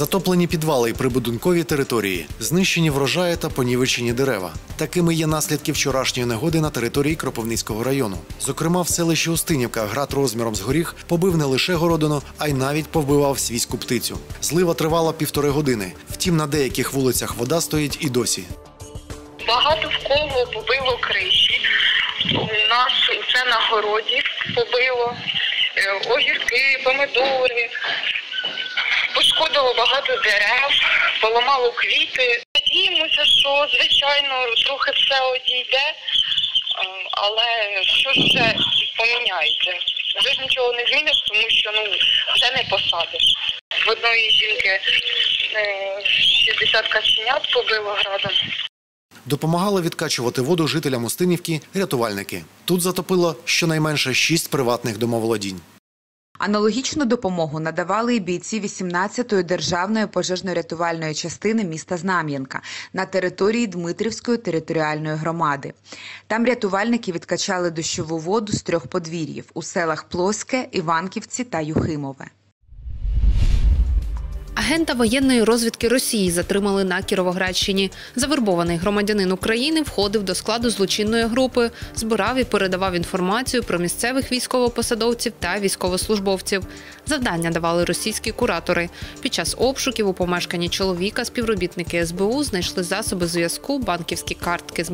Затоплені підвали і прибудинкові території, знищені врожаї та понівечені дерева. Такими є наслідки вчорашньої негоди на території Кропивницького району. Зокрема, в селищі Устинівка град розміром з горіх побив не лише городину, а й навіть повбивав свійську птицю. Злива тривала півтори години. Втім, на деяких вулицях вода стоїть і досі. Багато в кого побило криші. У нас це на городі побило Е, огірки, помидори. Пошкодило багато дерев, поламало квіти. Надіємося, що звичайно трохи все одійде, е, але що ж вже поміняється? Вже ж нічого не зміниш, тому що ну вже не посадиш. В одної жінки е, 60 каченят побило градом. Допомагали відкачувати воду жителям Устинівки рятувальники. Тут затопило щонайменше шість приватних домоволодінь. Аналогічну допомогу надавали і бійці 18-ї державної пожежно-рятувальної частини міста Знам'янка на території Дмитрівської територіальної громади. Там рятувальники відкачали дощову воду з трьох подвір'їв у селах Плоське, Іванківці та Юхимове. Агента воєнної розвідки Росії затримали на Кіровоградщині. Завербований громадянин України входив до складу злочинної групи, збирав і передавав інформацію про місцевих військовопосадовців та військовослужбовців. Завдання давали російські куратори. Під час обшуків у помешканні чоловіка співробітники СБУ знайшли засоби зв'язку, банківські картки з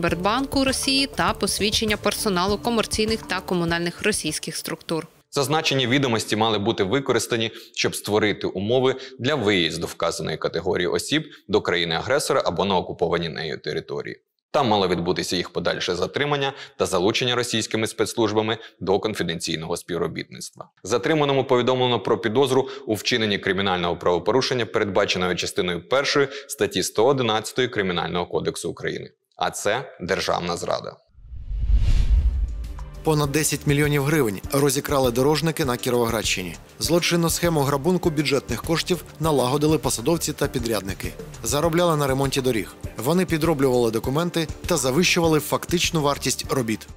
Росії та посвідчення персоналу комерційних та комунальних російських структур. Зазначені відомості мали бути використані, щоб створити умови для виїзду вказаної категорії осіб до країни-агресора або на окуповані нею території. Там мало відбутися їх подальше затримання та залучення російськими спецслужбами до конфіденційного співробітництва. Затриманому повідомлено про підозру у вчиненні кримінального правопорушення, передбаченої частиною 1 статті 111 Кримінального кодексу України. А це державна зрада. Понад 10 мільйонів гривень розікрали дорожники на Кіровоградщині. Злочинну схему грабунку бюджетних коштів налагодили посадовці та підрядники. Заробляли на ремонті доріг. Вони підроблювали документи та завищували фактичну вартість робіт.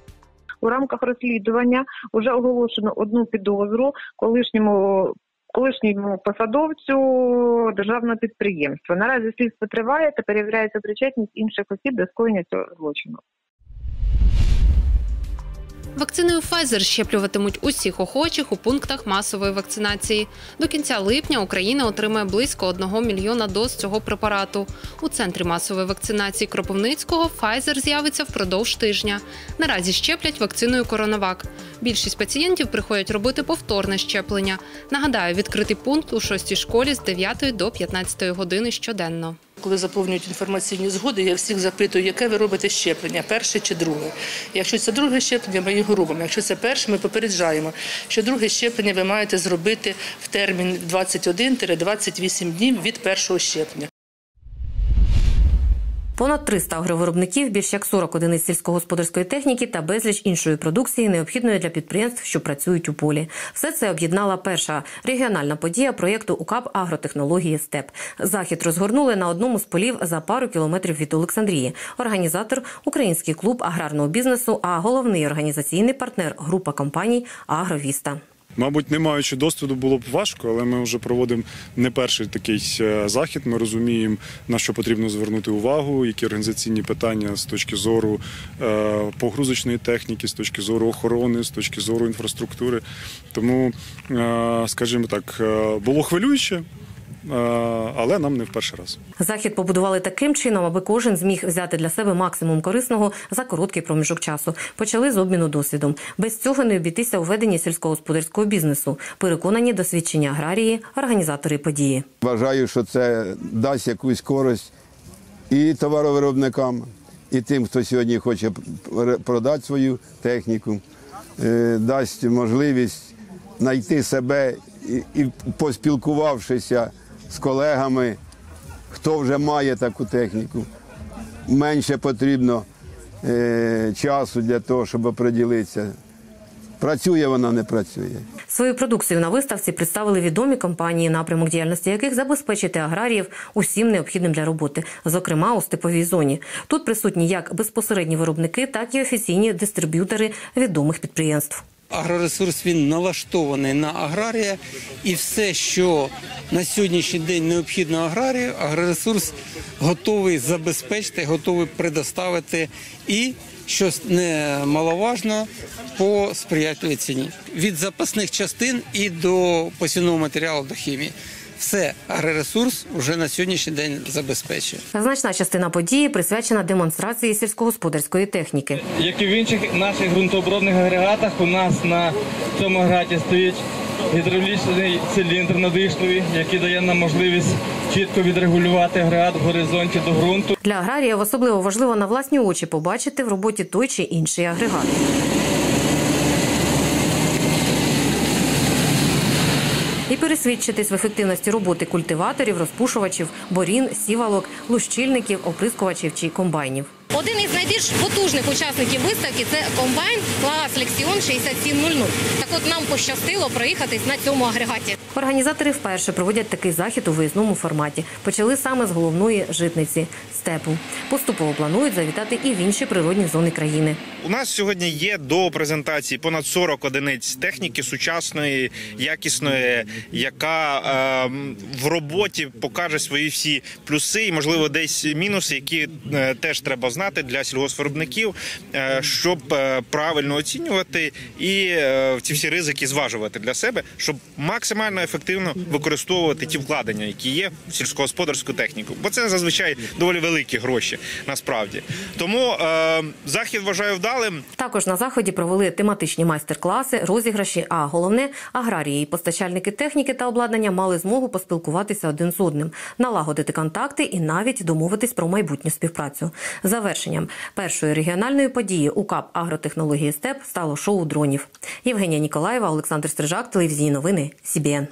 У рамках розслідування вже оголошено одну підозру колишньому колишньому посадовцю державного підприємства. Наразі слідство триває та перевіряється причетність інших осіб до скоєння цього злочину. Вакциною Pfizer щеплюватимуть усіх охочих у пунктах масової вакцинації. До кінця липня Україна отримає близько 1 мільйона доз цього препарату. У центрі масової вакцинації Кропивницького Pfizer з'явиться впродовж тижня. Наразі щеплять вакциною Коронавак. Більшість пацієнтів приходять робити повторне щеплення. Нагадаю, відкритий пункт у шостій школі з 9 до 15 години щоденно. Коли заповнюють інформаційні згоди, я всіх запитую, яке ви робите щеплення, перше чи друге. Якщо це друге щеплення, ми його робимо. Якщо це перше, ми попереджаємо, що друге щеплення ви маєте зробити в термін 21-28 днів від першого щеплення. Понад 300 агровиробників, більш як 40 одиниць сільськогосподарської техніки та безліч іншої продукції, необхідної для підприємств, що працюють у полі. Все це об'єднала перша регіональна подія проєкту УКАП агротехнології СТЕП. Захід розгорнули на одному з полів за пару кілометрів від Олександрії. Організатор Український клуб аграрного бізнесу, а головний організаційний партнер група компаній Агровіста. Мабуть, не маючи досвіду, було б важко, але ми вже проводимо не перший такий е, захід. Ми розуміємо, на що потрібно звернути увагу, які організаційні питання з точки зору е, погрузочної техніки, з точки зору охорони, з точки зору інфраструктури. Тому, е, скажімо так, було хвилююче. Але нам не в перший раз захід побудували таким чином, аби кожен зміг взяти для себе максимум корисного за короткий проміжок часу. Почали з обміну досвідом. Без цього не обійтися у веденні сільськогосподарського бізнесу. Переконані досвідчення аграрії, організатори події. Вважаю, що це дасть якусь користь і товаровиробникам, і тим, хто сьогодні хоче продати свою техніку, е, дасть можливість знайти себе і поспілкувавшися з колегами, хто вже має таку техніку. Менше потрібно е, часу для того, щоб оприділитися. Працює вона, не працює. Свою продукцію на виставці представили відомі компанії, напрямок діяльності яких забезпечити аграріїв усім необхідним для роботи, зокрема у степовій зоні. Тут присутні як безпосередні виробники, так і офіційні дистриб'ютори відомих підприємств. Агроресурс він налаштований на аграрія, і все, що на сьогоднішній день необхідно аграрію, агроресурс готовий забезпечити, готовий предоставити і, що немаловажно, по сприятливій ціні. Від запасних частин і до посівного матеріалу до хімії. Все, агроресурс вже на сьогоднішній день забезпечує. Значна частина події присвячена демонстрації сільськогосподарської техніки. Як і в інших наших ґрунтообробних агрегатах, у нас на цьому агрегаті стоїть гідравлічний циліндр надишловий, який дає нам можливість чітко відрегулювати агрегат в горизонті до ґрунту. Для аграріїв особливо важливо на власні очі побачити в роботі той чи інший агрегат. Пересвідчитись в ефективності роботи культиваторів, розпушувачів, борін, сівалок, лущильників, оприскувачів чи комбайнів. Один із найбільш потужних учасників виставки це комбайн клас Лексіон 6700. Так от нам пощастило проїхатись на цьому агрегаті. Організатори вперше проводять такий захід у виїзному форматі. Почали саме з головної житниці степу. Поступово планують завітати і в інші природні зони країни. У нас сьогодні є до презентації понад 40 одиниць техніки сучасної, якісної, яка е, в роботі покаже свої всі плюси і, можливо, десь мінуси, які е, теж треба знати для сільгоспвиробників, е, щоб е, правильно оцінювати і е, ці всі ризики зважувати для себе, щоб максимально ефективно використовувати ті вкладення, які є в сільськогосподарську техніку. Бо це зазвичай доволі великі гроші насправді. Тому е, захід вважаю вдалим. Також на заході провели тематичні майстер-класи, розіграші. А головне, аграрії постачальники техніки та обладнання мали змогу поспілкуватися один з одним, налагодити контакти і навіть домовитись про майбутню співпрацю. Завершенням першої регіональної події УКАП агротехнології СТЕП стало шоу дронів. Євгенія Ніколаєва, Олександр Стрижак, телевізійні новини СІБІН.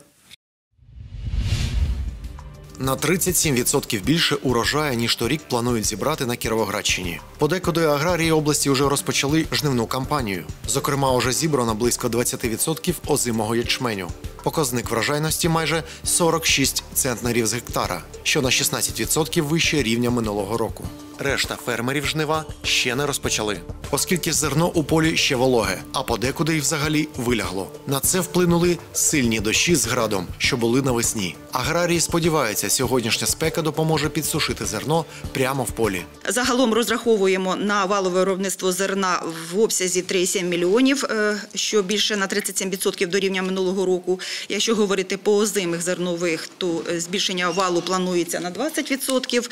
На 37% більше урожаю, ніж торік планують зібрати на Кіровоградщині. Подекуди аграрії області вже розпочали жнивну кампанію. Зокрема, уже зібрано близько 20% озимого ячменю. Показник врожайності майже 46 центнерів з гектара, що на 16% вище рівня минулого року. Решта фермерів жнива ще не розпочали, оскільки зерно у полі ще вологе, а подекуди й взагалі вилягло. На це вплинули сильні дощі з градом, що були навесні. Аграрії сподіваються, сьогоднішня спека допоможе підсушити зерно прямо в полі. Загалом розраховуємо на валове виробництво зерна в обсязі 3,7 мільйонів, е, що більше на 37% до рівня минулого року. Якщо говорити по озимих зернових, то е, збільшення валу планується на 20%,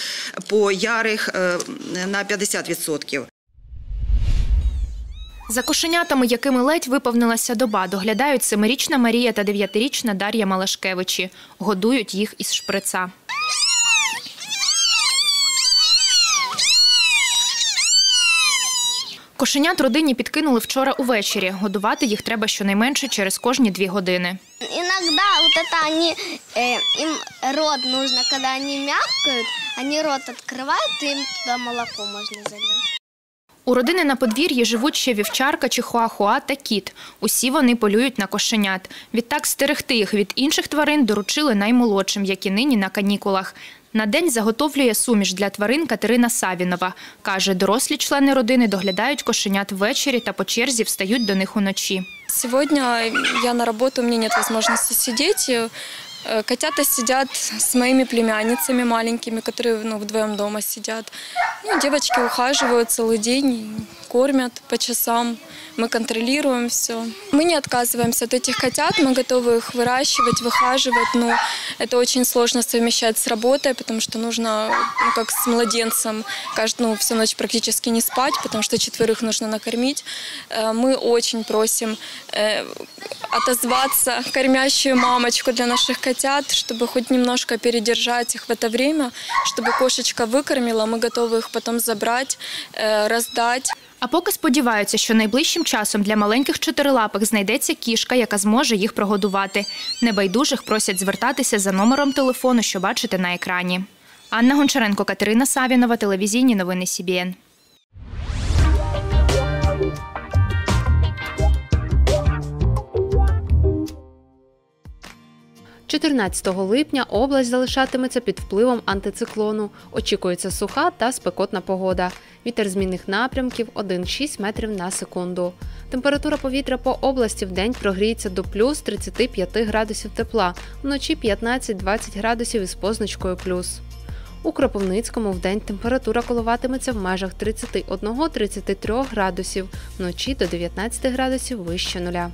по ярих е, на 50%. За кошенятами, якими ледь виповнилася доба, доглядають семирічна Марія та дев'ятирічна Дар'я Малашкевичі. Годують їх із шприца. Кошенят родині підкинули вчора увечері. Годувати їх треба щонайменше через кожні дві години. Иногда вот это они, э, им рот нужно, когда они мякают, они рот открывают, и им туда молоко можно заливать. У родини на подвір'ї живуть ще вівчарка, чихуахуа та кіт. Усі вони полюють на кошенят. Відтак стерегти їх від інших тварин доручили наймолодшим, які нині на канікулах. На день заготовлює суміш для тварин Катерина Савінова. Каже, дорослі члени родини доглядають кошенят ввечері та по черзі встають до них уночі. Сегодня я на работу, у меня нет возможности сидеть. Э, Котята сидят с моими племянницами маленькими, которые ну, вдвоем дома сидят. Ну, девочки ухаживают целый день, кормят по часам. Мы контролируем все. Мы не отказываемся от этих котят, мы готовы их выращивать, выхаживать, но это очень сложно совмещать с работой, потому что нужно, ну, как с младенцем, каждую, ну, всю ночь практически не спать, потому что четверых нужно накормить. Э, Мы очень просим э, отозваться кормящую мамочку для наших котят, чтобы хоть немножко передержать их в это время, чтобы кошечка выкормила, мы готовы их потом забрать, э, раздать. А поки сподіваються, що найближчим часом для маленьких чотирилапих знайдеться кішка, яка зможе їх прогодувати. Небайдужих просять звертатися за номером телефону, що бачите на екрані. Анна Гончаренко, Катерина Савінова, телевізійні новини СІБІН. 14 липня область залишатиметься під впливом антициклону. Очікується суха та спекотна погода. Вітер змінних напрямків 1,6 метрів на секунду. Температура повітря по області в день прогріється до плюс 35 градусів тепла, вночі 15-20 градусів із позначкою плюс. У Кропивницькому в день температура коливатиметься в межах 31-33 градусів, вночі до 19 градусів вище нуля.